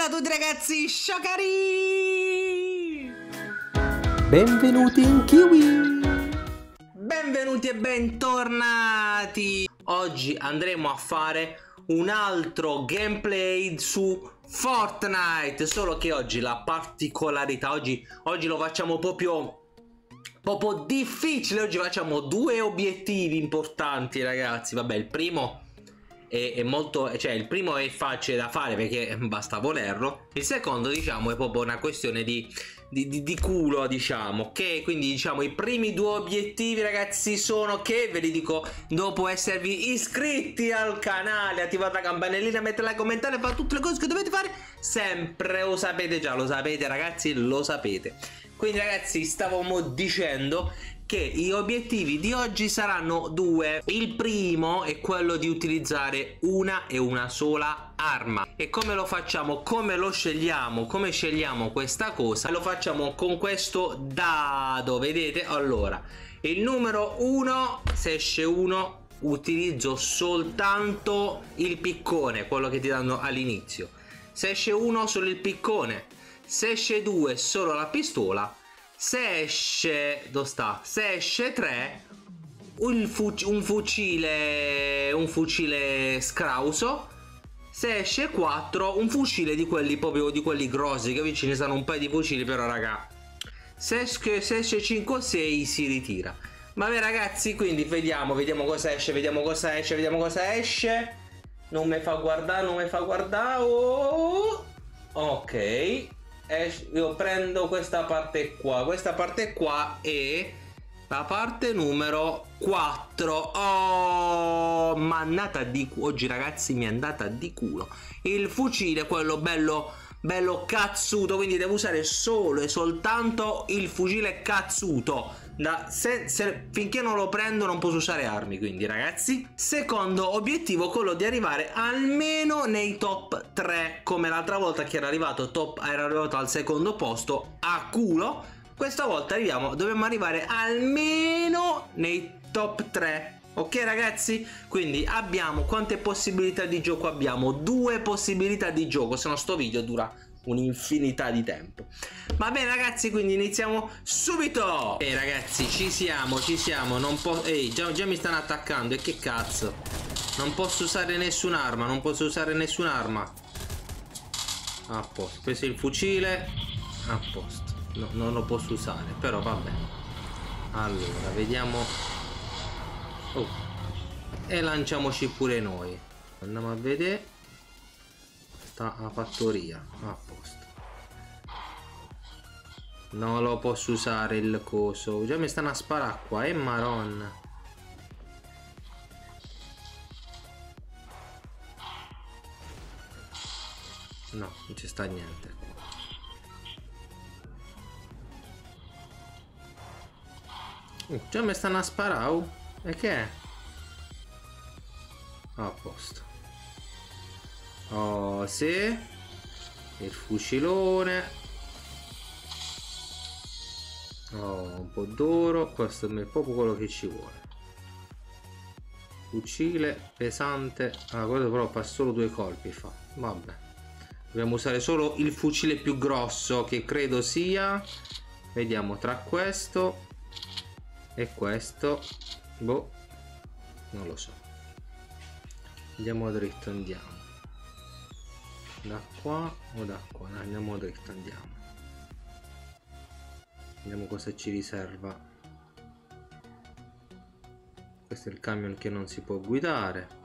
Bella a tutti ragazzi, sciocari! Benvenuti in Kiwi! Benvenuti e bentornati! Oggi andremo a fare un altro gameplay su Fortnite Solo che oggi la particolarità, oggi, oggi lo facciamo proprio proprio difficile oggi facciamo due obiettivi importanti ragazzi vabbè il primo è, è, molto cioè il primo è facile da fare perché basta volerlo. Il secondo diciamo è proprio una questione di, di, di, di culo diciamo che quindi diciamo i primi due obiettivi ragazzi sono che ve li dico dopo esservi iscritti al canale attivate la campanellina mettete like commentare fate tutte le cose che dovete fare sempre lo sapete già lo sapete ragazzi lo sapete. Quindi ragazzi stavamo dicendo che gli obiettivi di oggi saranno due. Il primo è quello di utilizzare una e una sola arma. E come lo facciamo? Come lo scegliamo? Come scegliamo questa cosa? Lo facciamo con questo dado, vedete? Allora, il numero 1, se esce 1, utilizzo soltanto il piccone, quello che ti danno all'inizio. Se esce 1, solo il piccone se esce 2 solo la pistola se esce dove sta? Se esce 3 un, fuc un fucile un fucile scrauso. Se esce 4 un fucile di quelli proprio di quelli grossi che vicini sono un paio di fucili però raga se esce, se esce 5 o 6 si ritira. Vabbè ragazzi quindi vediamo vediamo cosa esce vediamo cosa esce vediamo cosa esce. Non mi fa guardare non mi fa guardare. Oh. ok io prendo questa parte qua. Questa parte qua è la parte numero 4 oh mannata di oggi ragazzi mi è andata di culo. Il fucile quello bello bello cazzuto quindi devo usare solo e soltanto il fucile cazzuto da, se, se, finché non lo prendo non posso usare armi quindi ragazzi secondo obiettivo quello di arrivare almeno nei top 3 come l'altra volta che era arrivato top era arrivato al secondo posto a culo questa volta arriviamo dobbiamo arrivare almeno nei top 3 Ok ragazzi? Quindi abbiamo quante possibilità di gioco abbiamo? Due possibilità di gioco, se no sto video dura un'infinità di tempo. Va bene ragazzi quindi iniziamo subito. Ehi ragazzi ci siamo ci siamo. Non posso ehi già, già mi stanno attaccando e che cazzo? Non posso usare nessun'arma non posso usare nessun'arma. A posto ho preso il fucile. A posto. No, non lo posso usare però vabbè allora vediamo. Oh. e lanciamoci pure noi. Andiamo a vedere sta a fattoria a posto. Non lo posso usare il coso. Già mi stanno a sparare qua e eh, maronna no non ci sta niente. Uh, già mi stanno a sparare e che è? a posto Oh, sì. Il fucilone. Oh, un po' d'oro. Questo è proprio quello che ci vuole. Fucile pesante. Ah, quello però fa solo due colpi. Fa. Vabbè. Dobbiamo usare solo il fucile più grosso che credo sia. Vediamo tra questo e questo. Boh. Non lo so. Andiamo dritto, andiamo da qua o da qua? Andiamo dritto andiamo vediamo cosa ci riserva. Questo è il camion che non si può guidare.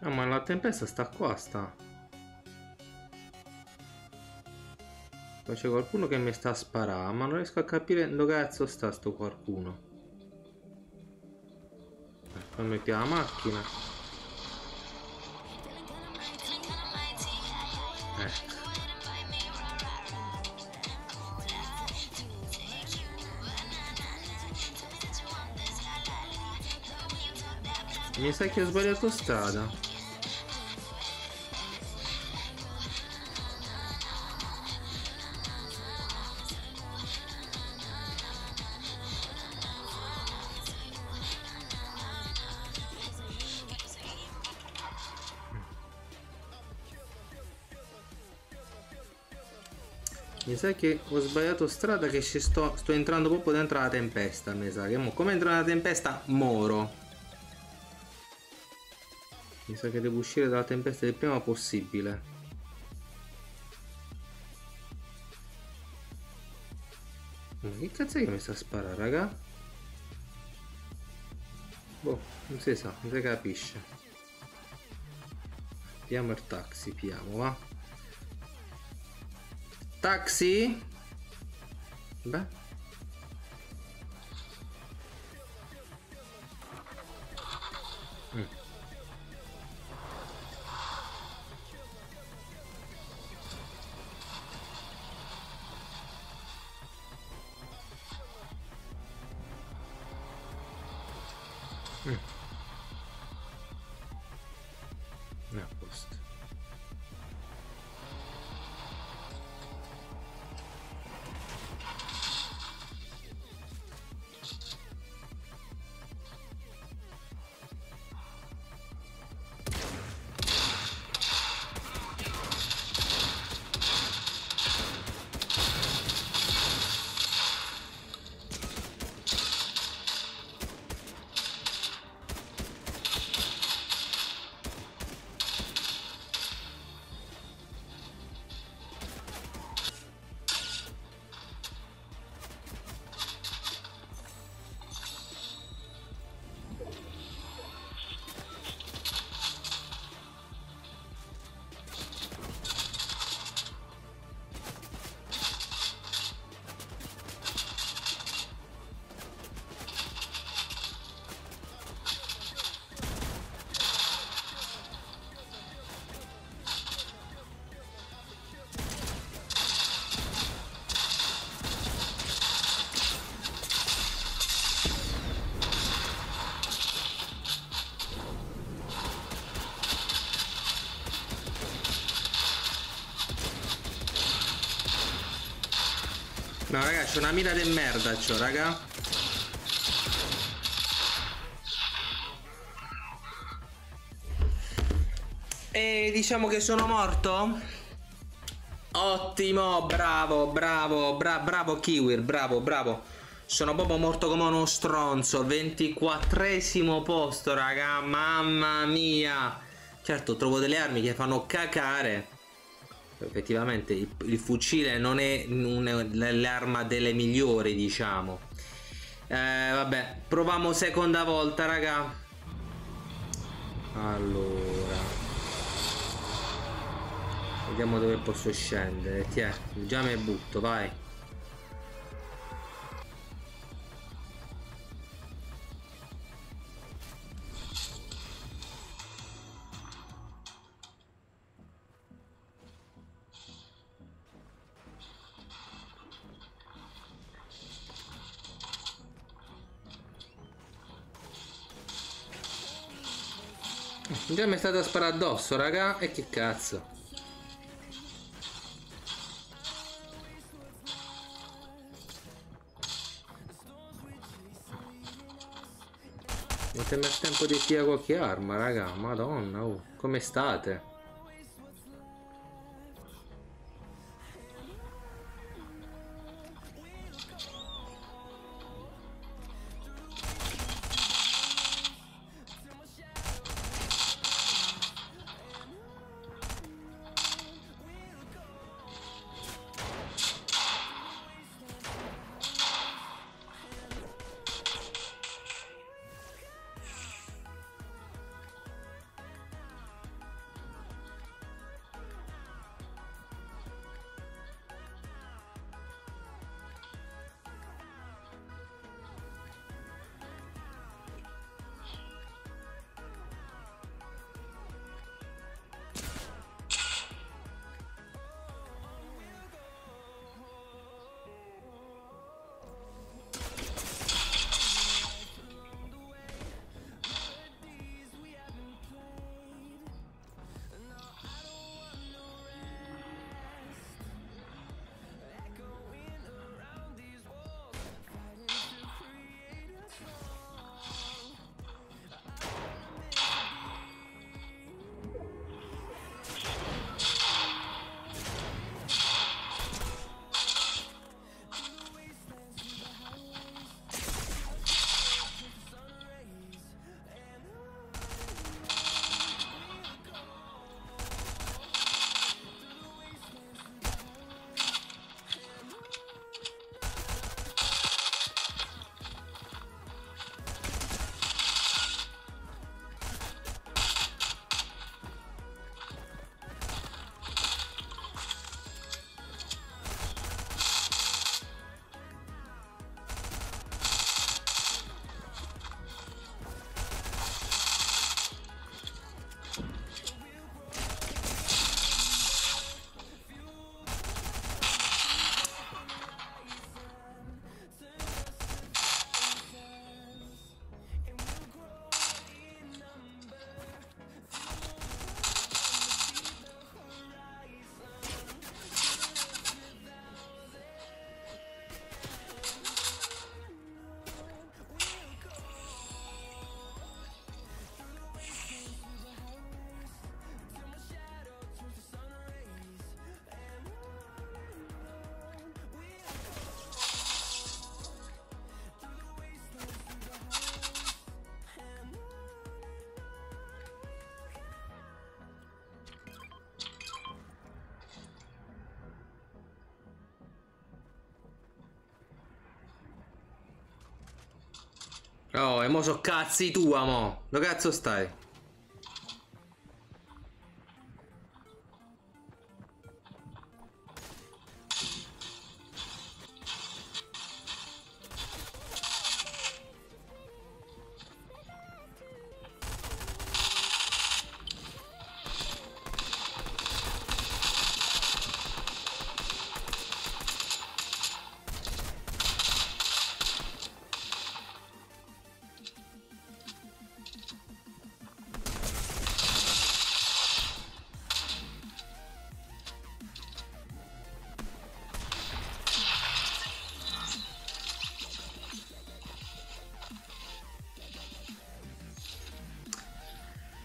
Ah ma la tempesta sta qua sta Poi c'è qualcuno che mi sta a sparare, ma non riesco a capire dove cazzo sta sto qualcuno. Ecco, mi piace la macchina. Ecco. Mi sa che ho sbagliato strada. Mi sa che ho sbagliato strada che ci sto, sto entrando proprio dentro la tempesta, mi sa che mo, come entro nella tempesta moro. Mi sa che devo uscire dalla tempesta il prima possibile. Ma che cazzo è che mi sta a sparare, raga? Boh, non si sa, non si capisce. Piamo il taxi, piamo, va. Taxi? Beh. Mm. Mm. No, raga, c'è una mira di merda, c'ho, raga. E diciamo che sono morto? Ottimo, bravo, bravo, bra bravo Kiwir, bravo, bravo. Sono proprio morto come uno stronzo. 24esimo posto, raga, mamma mia. Certo, trovo delle armi che fanno cacare effettivamente il, il fucile non è l'arma delle migliori diciamo. Eh, vabbè proviamo seconda volta raga. Allora. Vediamo dove posso scendere. Tiè già mi butto vai Già mi è stato a sparare addosso, raga. E che cazzo. Mettetemi il tempo di tirare qualche arma, raga. Madonna, oh. Come state? Oh, e mo so cazzi tua, mo. Dove cazzo stai?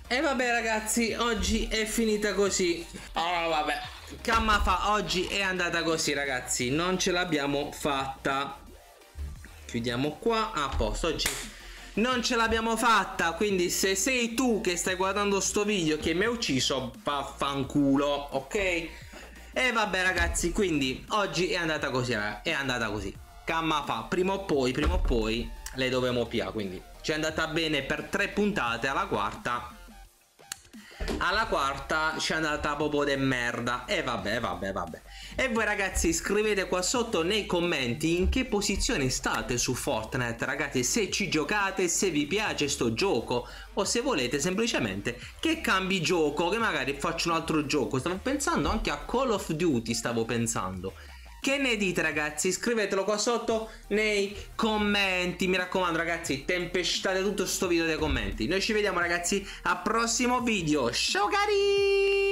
E vabbè ragazzi, oggi è finita così. Oh vabbè, Camma fa oggi è andata così ragazzi, non ce l'abbiamo fatta. Chiudiamo qua, a posto, oggi non ce l'abbiamo fatta, quindi se sei tu che stai guardando sto video che mi hai ucciso, vaffanculo, ok? E vabbè ragazzi, quindi oggi è andata così, è andata così. Camma fa, prima o poi, prima o poi le dobbiamo pià, quindi ci è andata bene per tre puntate, alla quarta alla quarta ci è andata proprio de merda. E vabbè vabbè vabbè. E voi ragazzi scrivete qua sotto nei commenti in che posizione state su Fortnite. Ragazzi se ci giocate se vi piace sto gioco o se volete semplicemente che cambi gioco che magari faccio un altro gioco. Stavo pensando anche a Call of Duty stavo pensando che ne dite ragazzi? Scrivetelo qua sotto nei commenti. Mi raccomando ragazzi, tempestate tutto questo video nei commenti. Noi ci vediamo ragazzi al prossimo video. Ciao cari!